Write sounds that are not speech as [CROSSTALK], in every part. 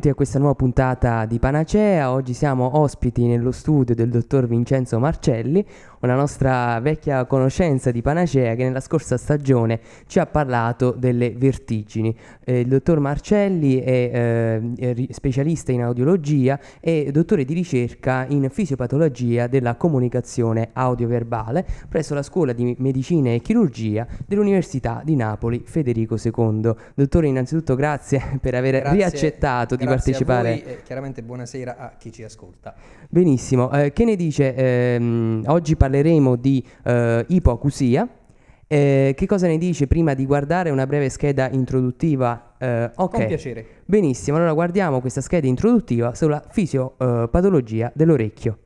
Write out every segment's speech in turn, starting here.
Benvenuti a questa nuova puntata di Panacea. Oggi siamo ospiti nello studio del dottor Vincenzo Marcelli, una nostra vecchia conoscenza di Panacea che nella scorsa stagione ci ha parlato delle vertigini. Eh, il dottor Marcelli è eh, specialista in audiologia e dottore di ricerca in fisiopatologia della comunicazione audioverbale presso la Scuola di Medicina e Chirurgia dell'Università di Napoli Federico II. Dottore, innanzitutto grazie [LAUGHS] per aver grazie, riaccettato di partecipare. A voi e chiaramente buonasera a chi ci ascolta. Benissimo, eh, che ne dice? Ehm, oggi parleremo di eh, ipoacusia. Eh, che cosa ne dice prima di guardare una breve scheda introduttiva? Eh, ok. Con piacere. Benissimo, allora guardiamo questa scheda introduttiva sulla fisiopatologia dell'orecchio.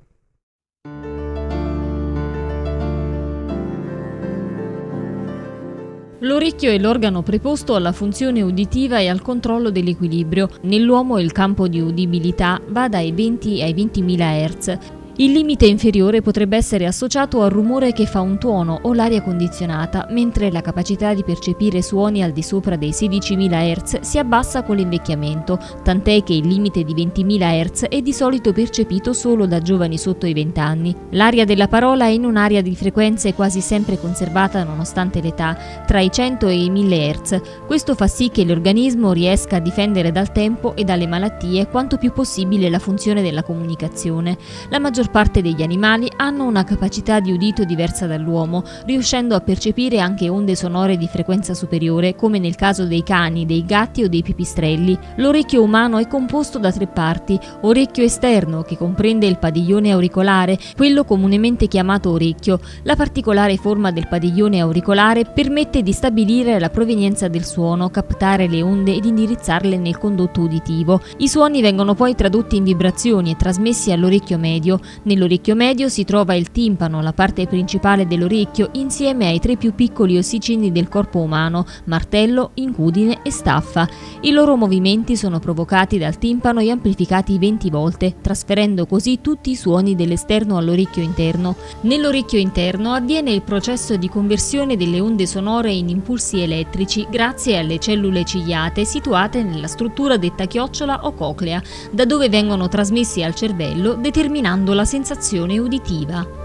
L'orecchio è l'organo preposto alla funzione uditiva e al controllo dell'equilibrio. Nell'uomo il campo di udibilità va dai 20 ai 20.000 Hz il limite inferiore potrebbe essere associato al rumore che fa un tuono o l'aria condizionata, mentre la capacità di percepire suoni al di sopra dei 16.000 Hz si abbassa con l'invecchiamento, tant'è che il limite di 20.000 Hz è di solito percepito solo da giovani sotto i 20 anni. L'aria della parola è in un'area di frequenze quasi sempre conservata nonostante l'età, tra i 100 e i 1000 Hz. Questo fa sì che l'organismo riesca a difendere dal tempo e dalle malattie quanto più possibile la funzione della comunicazione. La maggior maggior parte degli animali hanno una capacità di udito diversa dall'uomo, riuscendo a percepire anche onde sonore di frequenza superiore, come nel caso dei cani, dei gatti o dei pipistrelli. L'orecchio umano è composto da tre parti: orecchio esterno, che comprende il padiglione auricolare, quello comunemente chiamato orecchio. La particolare forma del padiglione auricolare permette di stabilire la provenienza del suono, captare le onde ed indirizzarle nel condotto uditivo. I suoni vengono poi tradotti in vibrazioni e trasmessi all'orecchio medio. Nell'orecchio medio si trova il timpano, la parte principale dell'orecchio, insieme ai tre più piccoli ossicini del corpo umano, martello, incudine e staffa. I loro movimenti sono provocati dal timpano e amplificati 20 volte, trasferendo così tutti i suoni dell'esterno all'orecchio interno. Nell'orecchio interno avviene il processo di conversione delle onde sonore in impulsi elettrici grazie alle cellule cigliate situate nella struttura detta chiocciola o coclea, da dove vengono trasmessi al cervello determinando la sensazione uditiva.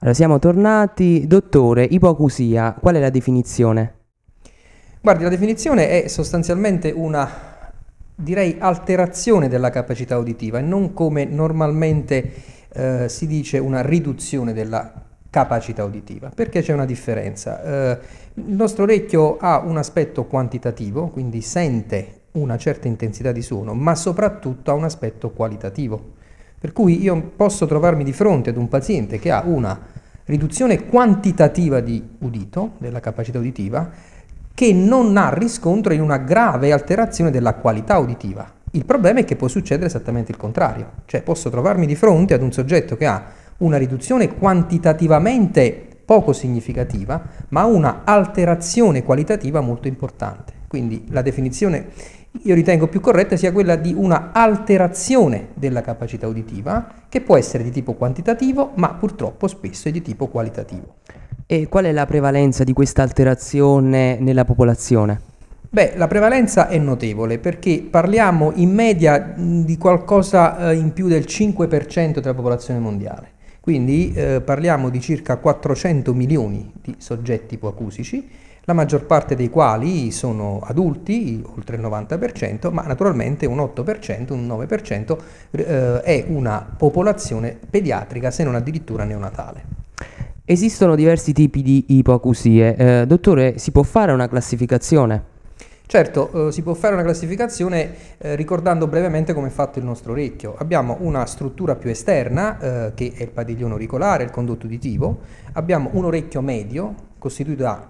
Allora, siamo tornati. Dottore, ipoacusia, qual è la definizione? Guardi, la definizione è sostanzialmente una, direi, alterazione della capacità uditiva e non come normalmente eh, si dice una riduzione della capacità uditiva, perché c'è una differenza. Eh, il nostro orecchio ha un aspetto quantitativo, quindi sente una certa intensità di suono, ma soprattutto ha un aspetto qualitativo. Per cui io posso trovarmi di fronte ad un paziente che ha una riduzione quantitativa di udito, della capacità uditiva, che non ha riscontro in una grave alterazione della qualità uditiva. Il problema è che può succedere esattamente il contrario, cioè posso trovarmi di fronte ad un soggetto che ha una riduzione quantitativamente poco significativa, ma una alterazione qualitativa molto importante. Quindi la definizione io ritengo più corretta sia quella di una alterazione della capacità uditiva che può essere di tipo quantitativo, ma purtroppo spesso è di tipo qualitativo. E qual è la prevalenza di questa alterazione nella popolazione? Beh, la prevalenza è notevole perché parliamo in media di qualcosa eh, in più del 5% della popolazione mondiale. Quindi eh, parliamo di circa 400 milioni di soggetti ipoacusici, la maggior parte dei quali sono adulti, oltre il 90%, ma naturalmente un 8%, un 9% eh, è una popolazione pediatrica, se non addirittura neonatale. Esistono diversi tipi di ipoacusie. Eh, dottore, si può fare una classificazione? Certo, eh, si può fare una classificazione eh, ricordando brevemente come è fatto il nostro orecchio. Abbiamo una struttura più esterna, eh, che è il padiglione auricolare, il condotto uditivo, abbiamo un orecchio medio, costituito da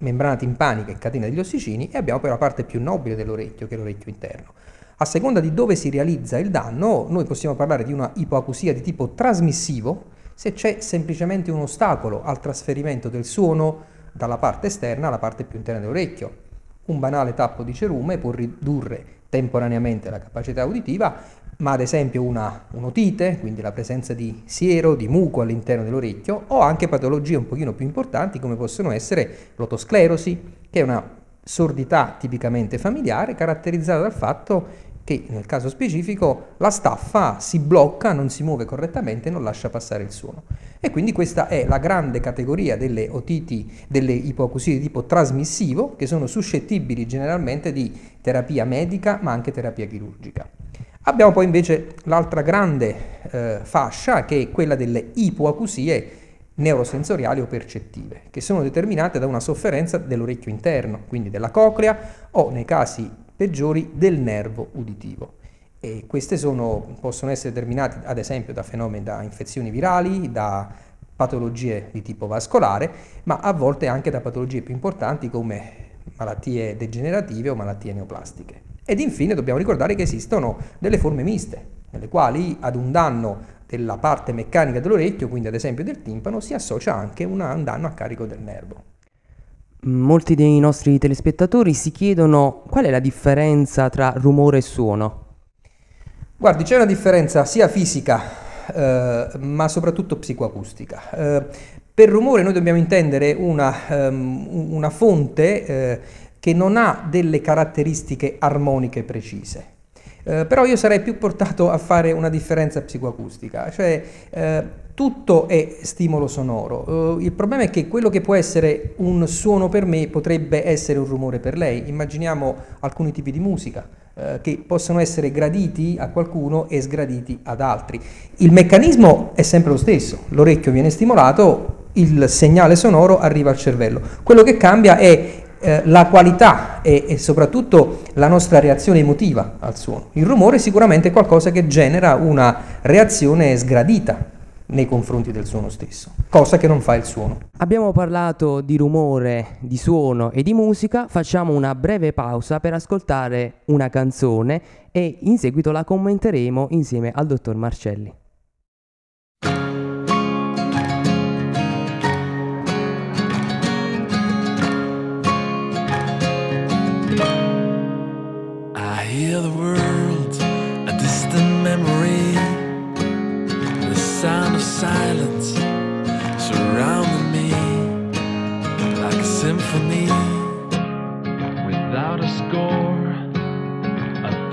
membrana timpanica e catena degli ossicini, e abbiamo poi la parte più nobile dell'orecchio, che è l'orecchio interno. A seconda di dove si realizza il danno, noi possiamo parlare di una ipoacusia di tipo trasmissivo, se c'è semplicemente un ostacolo al trasferimento del suono dalla parte esterna alla parte più interna dell'orecchio un banale tappo di cerume può ridurre temporaneamente la capacità uditiva, ma ad esempio una un'otite, quindi la presenza di siero, di muco all'interno dell'orecchio, o anche patologie un pochino più importanti come possono essere l'otosclerosi, che è una sordità tipicamente familiare caratterizzata dal fatto che nel caso specifico la staffa si blocca, non si muove correttamente e non lascia passare il suono. E quindi questa è la grande categoria delle otiti, delle ipoacusie di tipo trasmissivo, che sono suscettibili generalmente di terapia medica ma anche terapia chirurgica. Abbiamo poi invece l'altra grande eh, fascia che è quella delle ipoacusie neurosensoriali o percettive, che sono determinate da una sofferenza dell'orecchio interno, quindi della coclea o nei casi peggiori del nervo uditivo. E queste sono, possono essere determinate ad esempio da fenomeni da infezioni virali, da patologie di tipo vascolare, ma a volte anche da patologie più importanti come malattie degenerative o malattie neoplastiche. Ed infine dobbiamo ricordare che esistono delle forme miste, nelle quali ad un danno della parte meccanica dell'orecchio, quindi ad esempio del timpano, si associa anche un danno a carico del nervo. Molti dei nostri telespettatori si chiedono qual è la differenza tra rumore e suono. Guardi, c'è una differenza sia fisica eh, ma soprattutto psicoacustica. Eh, per rumore noi dobbiamo intendere una, um, una fonte eh, che non ha delle caratteristiche armoniche precise. Eh, però io sarei più portato a fare una differenza psicoacustica, cioè eh, tutto è stimolo sonoro. Uh, il problema è che quello che può essere un suono per me potrebbe essere un rumore per lei. Immaginiamo alcuni tipi di musica uh, che possono essere graditi a qualcuno e sgraditi ad altri. Il meccanismo è sempre lo stesso, l'orecchio viene stimolato, il segnale sonoro arriva al cervello. Quello che cambia è eh, la qualità e, e, soprattutto la nostra reazione emotiva al suono. Il rumore è sicuramente qualcosa che genera una reazione sgradita nei confronti del suono stesso, cosa che non fa il suono. Abbiamo parlato di rumore, di suono e di musica, facciamo una breve pausa per ascoltare una canzone e in seguito la commenteremo insieme al dottor Marcelli.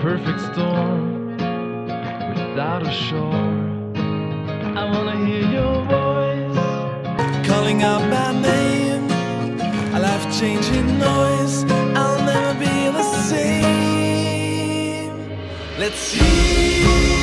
Perfect storm without a shore. I wanna hear your voice calling out my name, a life changing noise. I'll never be the same. Let's hear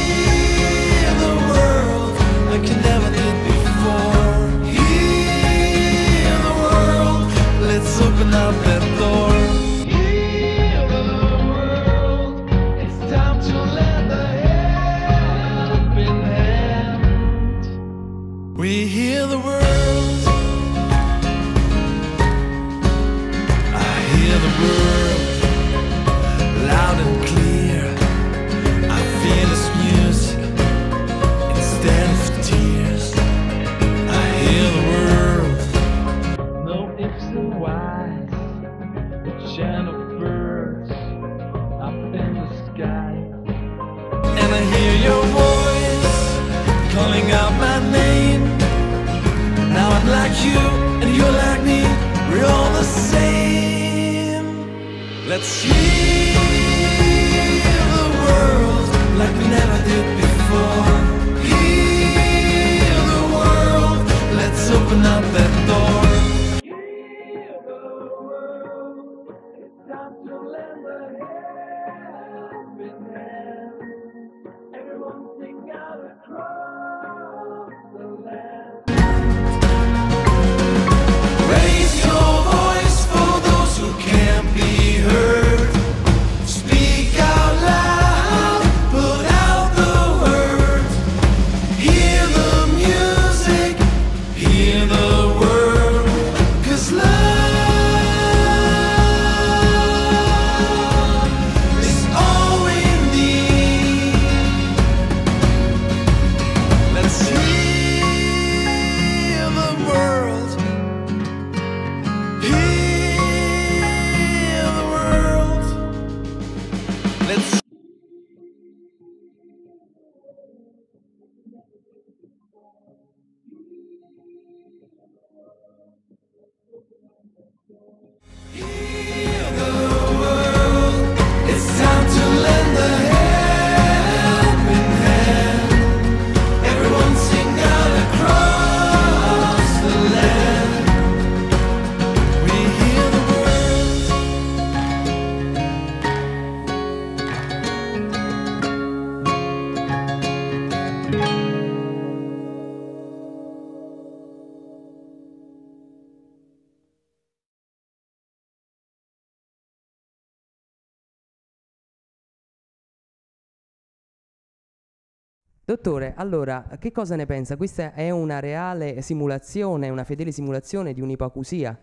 Dottore, allora, che cosa ne pensa? Questa è una reale simulazione, una fedele simulazione di un'ipoacusia?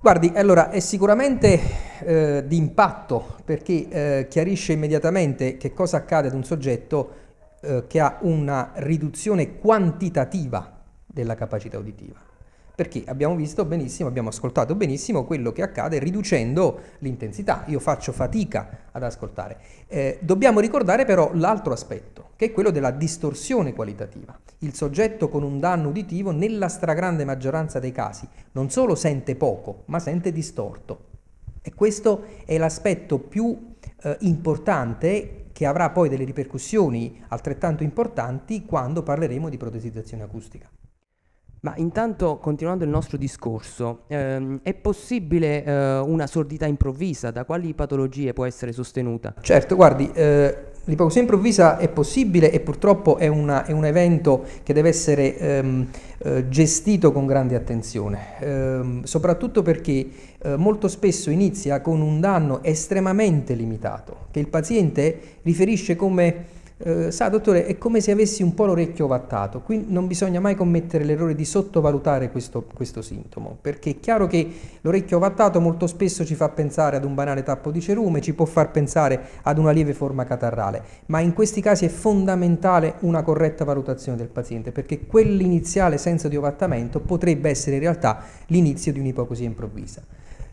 Guardi, allora è sicuramente eh, di impatto perché eh, chiarisce immediatamente che cosa accade ad un soggetto eh, che ha una riduzione quantitativa della capacità uditiva perché abbiamo visto benissimo, abbiamo ascoltato benissimo quello che accade riducendo l'intensità. Io faccio fatica ad ascoltare. Eh, dobbiamo ricordare però l'altro aspetto, che è quello della distorsione qualitativa. Il soggetto con un danno uditivo, nella stragrande maggioranza dei casi, non solo sente poco, ma sente distorto. E questo è l'aspetto più eh, importante che avrà poi delle ripercussioni altrettanto importanti quando parleremo di protesizzazione acustica. Ma intanto, continuando il nostro discorso, ehm, è possibile eh, una sordità improvvisa? Da quali patologie può essere sostenuta? Certo, guardi, eh, l'ipocusia improvvisa è possibile e purtroppo è, una, è un evento che deve essere ehm, eh, gestito con grande attenzione, ehm, soprattutto perché eh, molto spesso inizia con un danno estremamente limitato, che il paziente riferisce come eh, sa dottore è come se avessi un po' l'orecchio ovattato, qui non bisogna mai commettere l'errore di sottovalutare questo, questo sintomo, perché è chiaro che l'orecchio ovattato molto spesso ci fa pensare ad un banale tappo di cerume, ci può far pensare ad una lieve forma catarrale, ma in questi casi è fondamentale una corretta valutazione del paziente, perché quell'iniziale senso di ovattamento potrebbe essere in realtà l'inizio di un'ipocosia improvvisa.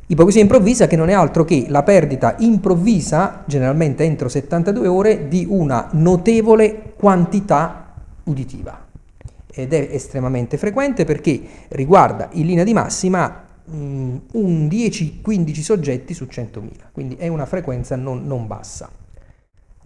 Ipocrisia improvvisa che non è altro che la perdita improvvisa, generalmente entro 72 ore, di una notevole quantità uditiva. Ed è estremamente frequente perché riguarda in linea di massima mm, un 10-15 soggetti su 100.000, quindi è una frequenza non, non bassa.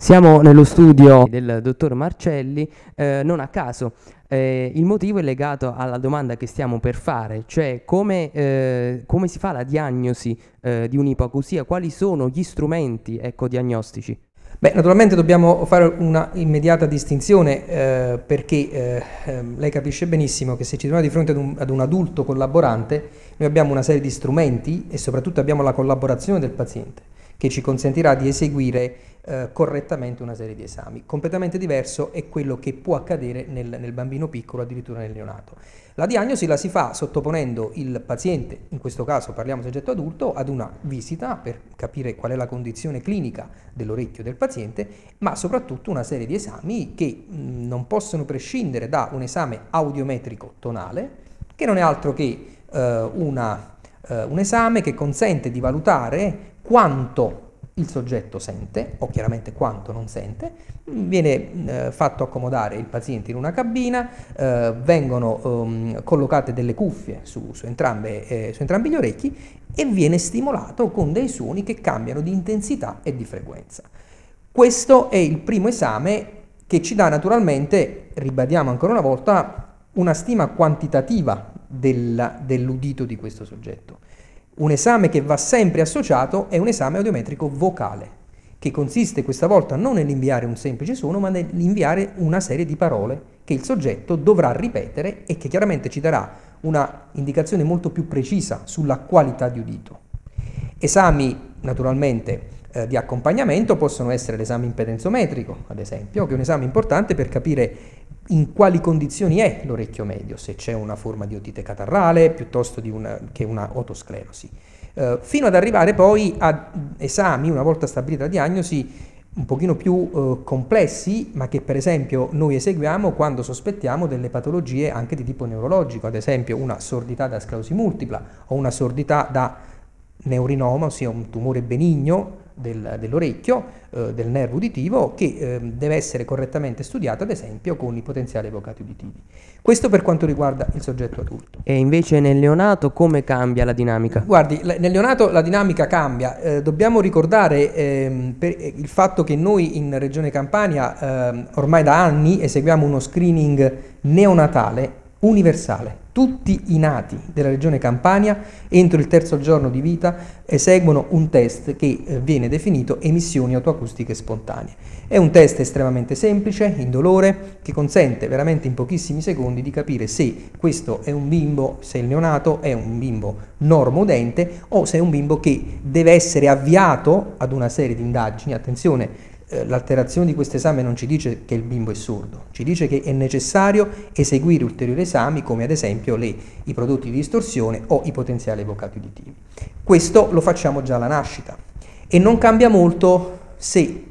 Siamo nello studio del dottor Marcelli, eh, non a caso. Eh, il motivo è legato alla domanda che stiamo per fare, cioè come, eh, come si fa la diagnosi eh, di un'ipoacusia, quali sono gli strumenti ecco, diagnostici? Beh, naturalmente dobbiamo fare una immediata distinzione eh, perché eh, ehm, lei capisce benissimo che se ci troviamo di fronte ad un, ad un, adulto collaborante, noi abbiamo una serie di strumenti e soprattutto abbiamo la collaborazione del paziente che ci consentirà di eseguire eh, correttamente una serie di esami. Completamente diverso è quello che può accadere nel, nel bambino piccolo, addirittura nel neonato. La diagnosi la si fa sottoponendo il paziente, in questo caso parliamo soggetto adulto, ad una visita per capire qual è la condizione clinica dell'orecchio del paziente, ma soprattutto una serie di esami che mh, non possono prescindere da un esame audiometrico tonale, che non è altro che eh, una, eh, un esame che consente di valutare quanto il soggetto sente, o chiaramente quanto non sente, viene eh, fatto accomodare il paziente in una cabina, eh, vengono um, collocate delle cuffie su, su, entrambe, eh, su, entrambi gli orecchi e viene stimolato con dei suoni che cambiano di intensità e di frequenza. Questo è il primo esame che ci dà naturalmente, ribadiamo ancora una volta, una stima quantitativa del, dell'udito di questo soggetto. Un esame che va sempre associato è un esame audiometrico vocale, che consiste questa volta non nell'inviare un semplice suono, ma nell'inviare una serie di parole che il soggetto dovrà ripetere e che chiaramente ci darà una indicazione molto più precisa sulla qualità di udito. Esami naturalmente eh, di accompagnamento possono essere l'esame impedenzometrico, ad esempio, che è un esame importante per capire in quali condizioni è l'orecchio medio, se c'è una forma di otite catarrale piuttosto una, che una otosclerosi, eh, fino ad arrivare poi a esami, una volta stabilita la diagnosi, un pochino più eh, complessi, ma che per esempio noi eseguiamo quando sospettiamo delle patologie anche di tipo neurologico, ad esempio una sordità da sclerosi multipla o una sordità da neurinoma, ossia un tumore benigno del, dell'orecchio, eh, del nervo uditivo, che eh, deve essere correttamente studiato, ad esempio, con i potenziali evocati uditivi. Questo per quanto riguarda il soggetto adulto. E invece nel neonato come cambia la dinamica? Guardi, nel neonato la dinamica cambia. Eh, dobbiamo ricordare ehm, eh, il fatto che noi in Regione Campania ehm, ormai da anni eseguiamo uno screening neonatale universale tutti i nati della regione Campania entro il terzo giorno di vita eseguono un test che eh, viene definito emissioni autoacustiche spontanee. È un test estremamente semplice, indolore, che consente veramente in pochissimi secondi di capire se questo è un bimbo, se il neonato è un bimbo normodente o se è un bimbo che deve essere avviato ad una serie di indagini. Attenzione, eh, l'alterazione di questo esame non ci dice che il bimbo è sordo, ci dice che è necessario eseguire ulteriori esami come ad esempio le, i prodotti di distorsione o i potenziali evocati uditivi. Questo lo facciamo già alla nascita e non cambia molto se,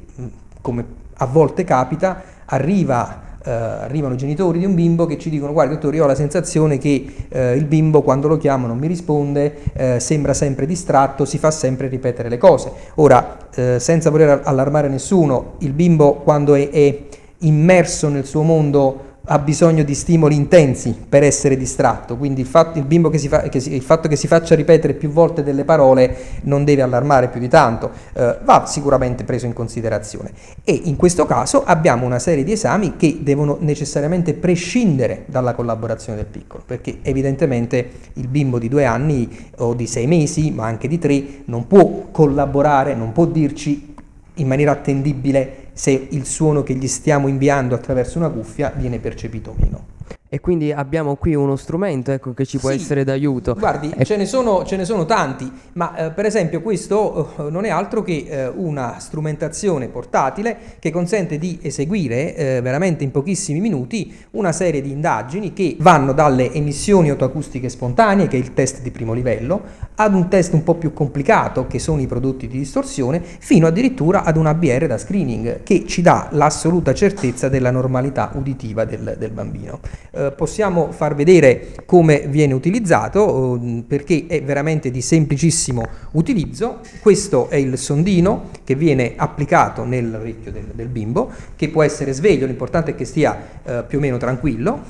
come a volte capita, arriva Uh, arrivano i genitori di un bimbo che ci dicono guarda dottore io ho la sensazione che uh, il bimbo quando lo chiamo non mi risponde, uh, sembra sempre distratto, si fa sempre ripetere le cose. Ora, senza voler allarmare nessuno, il bimbo quando è, è immerso nel suo mondo ha bisogno di stimoli intensi per essere distratto, quindi il fatto, il che fa, si, il fatto, che si, faccia ripetere più volte delle parole non deve allarmare più di tanto, eh, va sicuramente preso in considerazione. E in questo caso abbiamo una serie di esami che devono necessariamente prescindere dalla collaborazione del piccolo, perché evidentemente il bimbo di due anni o di sei mesi, ma anche di tre, non può collaborare, non può dirci in maniera attendibile se il suono che gli stiamo inviando attraverso una cuffia viene percepito o meno. E quindi abbiamo qui uno strumento ecco, che ci può sì, essere d'aiuto. Guardi, e... ce, ne sono, ce, ne sono, tanti, ma eh, per esempio questo eh, non è altro che eh, una strumentazione portatile che consente di eseguire eh, veramente in pochissimi minuti una serie di indagini che vanno dalle emissioni autoacustiche spontanee, che è il test di primo livello, ad un test un po' più complicato, che sono i prodotti di distorsione, fino addirittura ad un ABR da screening, che ci dà l'assoluta certezza della normalità uditiva del, del bambino eh, possiamo far vedere come viene utilizzato eh, perché è veramente di semplicissimo utilizzo. Questo è il sondino che viene applicato nell'orecchio del, del bimbo, che può essere sveglio, l'importante è che stia eh, più o meno tranquillo.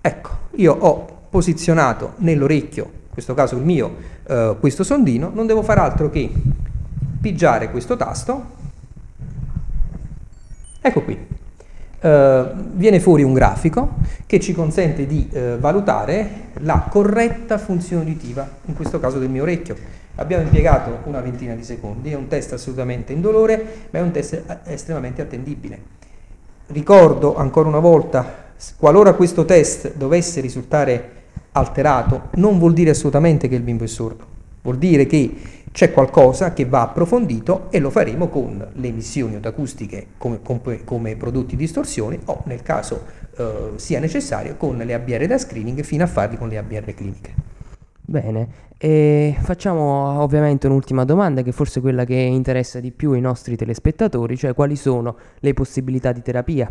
Ecco, io ho posizionato nell'orecchio, in questo caso il mio, eh, questo sondino, non devo fare altro che pigiare questo tasto. Ecco qui, eh, viene fuori un grafico che ci consente di eh, valutare la corretta funzione uditiva, in questo caso del mio orecchio. Abbiamo impiegato una ventina di secondi, è un test assolutamente indolore, ma è un test eh, estremamente attendibile. Ricordo ancora una volta, qualora questo test dovesse risultare alterato, non vuol dire assolutamente che il bimbo è sordo, vuol dire che c'è qualcosa che va approfondito e lo faremo con le emissioni acustiche come, come, come, prodotti di distorsione o nel caso eh, sia necessario con le ABR da screening fino a farli con le ABR cliniche. Bene, e facciamo ovviamente un'ultima domanda che forse è quella che interessa di più i nostri telespettatori, cioè quali sono le possibilità di terapia?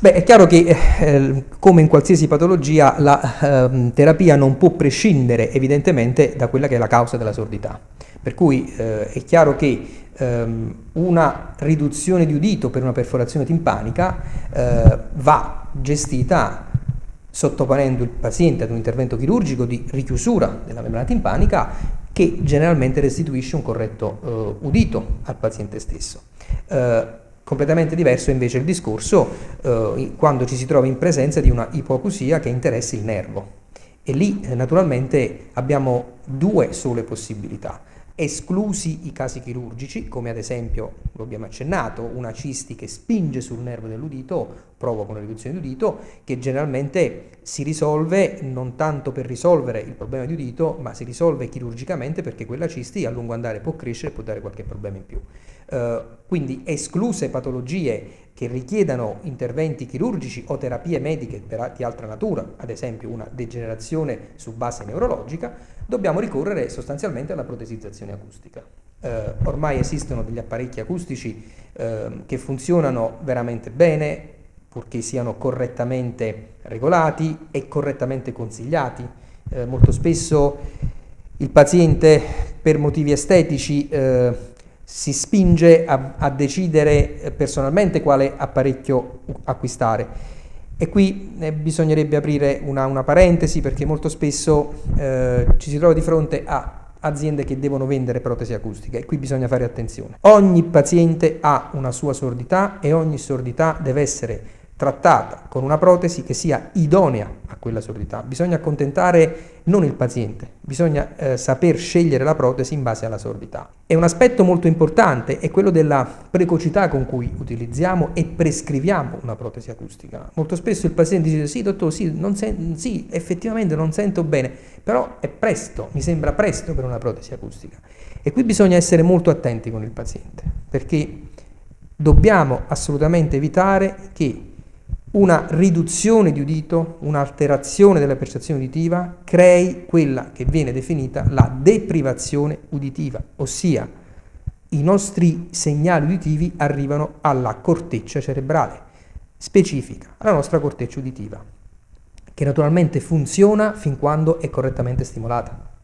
Beh, è chiaro che eh, come in qualsiasi patologia la eh, terapia non può prescindere evidentemente da quella che è la causa della sordità. Per cui eh, è chiaro che ehm, una riduzione di udito per una perforazione timpanica eh, va gestita sottoponendo il paziente ad un intervento chirurgico di richiusura della membrana timpanica che generalmente restituisce un corretto eh, udito al paziente stesso. Completamente diverso invece il discorso eh, quando ci si trova in presenza di una ipoacusia che interessi il nervo. E lì eh, naturalmente abbiamo due sole possibilità esclusi i casi chirurgici, come ad esempio, lo abbiamo accennato, una cisti che spinge sul nervo dell'udito, provoca una riduzione di udito, che generalmente si risolve non tanto per risolvere il problema di udito, ma si risolve chirurgicamente perché quella cisti a lungo andare può crescere e può dare qualche problema in più. Uh, quindi escluse patologie che richiedano interventi chirurgici o terapie mediche di altra natura, ad esempio una degenerazione su base neurologica, dobbiamo ricorrere sostanzialmente alla protesizzazione acustica. Eh, ormai esistono degli apparecchi acustici eh, che funzionano veramente bene, purché siano correttamente regolati e correttamente consigliati. Eh, molto spesso il paziente per motivi estetici eh, si spinge a, a decidere eh, personalmente quale apparecchio acquistare. E qui eh, bisognerebbe aprire una, una, parentesi perché molto spesso eh, ci si trova di fronte a aziende che devono vendere protesi acustiche e qui bisogna fare attenzione. Ogni paziente ha una sua sordità e ogni sordità deve essere trattata con una protesi che sia idonea a quella sordità. Bisogna accontentare non il paziente, bisogna eh, saper scegliere la protesi in base alla sordità. E un aspetto molto importante è quello della precocità con cui utilizziamo e prescriviamo una protesi acustica. Molto spesso il paziente dice sì dottor, sì, sen- sì effettivamente non sento bene, però è presto, mi sembra presto per una protesi acustica. E qui bisogna essere molto attenti con il paziente, perché dobbiamo assolutamente evitare che una riduzione di udito, un'alterazione della percezione uditiva crei quella che viene definita la deprivazione uditiva, ossia i nostri segnali uditivi arrivano alla corteccia cerebrale specifica, alla nostra corteccia uditiva, che naturalmente funziona fin quando è correttamente stimolata.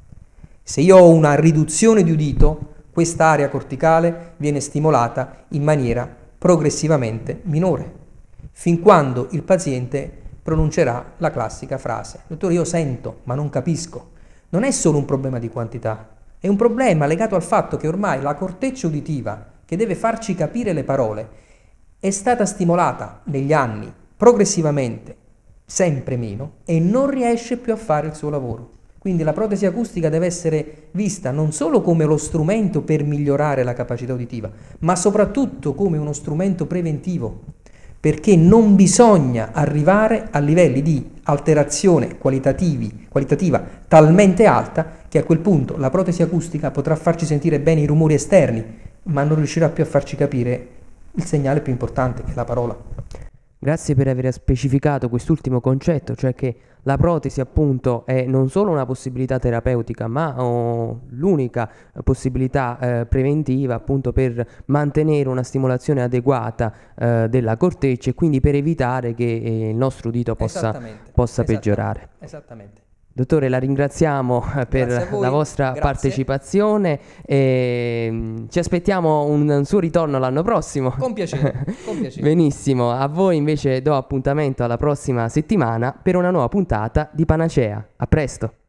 Se io ho una riduzione di udito, questa area corticale viene stimolata in maniera progressivamente minore fin quando il paziente pronuncerà la classica frase, dottore io sento ma non capisco. Non è solo un problema di quantità, è un problema legato al fatto che ormai la corteccia uditiva, che deve farci capire le parole, è stata stimolata negli anni progressivamente sempre meno e non riesce più a fare il suo lavoro. Quindi la protesi acustica deve essere vista non solo come lo strumento per migliorare la capacità uditiva, ma soprattutto come uno strumento preventivo perché non bisogna arrivare a livelli di alterazione qualitativa talmente alta che a quel punto la protesi acustica potrà farci sentire bene i rumori esterni, ma non riuscirà più a farci capire il segnale più importante, che è la parola. Grazie per aver specificato quest'ultimo concetto, cioè che la protesi appunto è non solo una possibilità terapeutica, ma oh, l'unica possibilità eh, preventiva appunto per mantenere una stimolazione adeguata eh, della corteccia e quindi per evitare che eh, il nostro udito possa, possa Esattamente. peggiorare. Esattamente. Dottore, la ringraziamo eh, per la vostra Grazie. partecipazione e mm, ci aspettiamo un, un suo ritorno l'anno prossimo. Con piacere, con [LAUGHS] piacere. Benissimo, a voi invece do appuntamento alla prossima settimana per una nuova puntata di Panacea. A presto!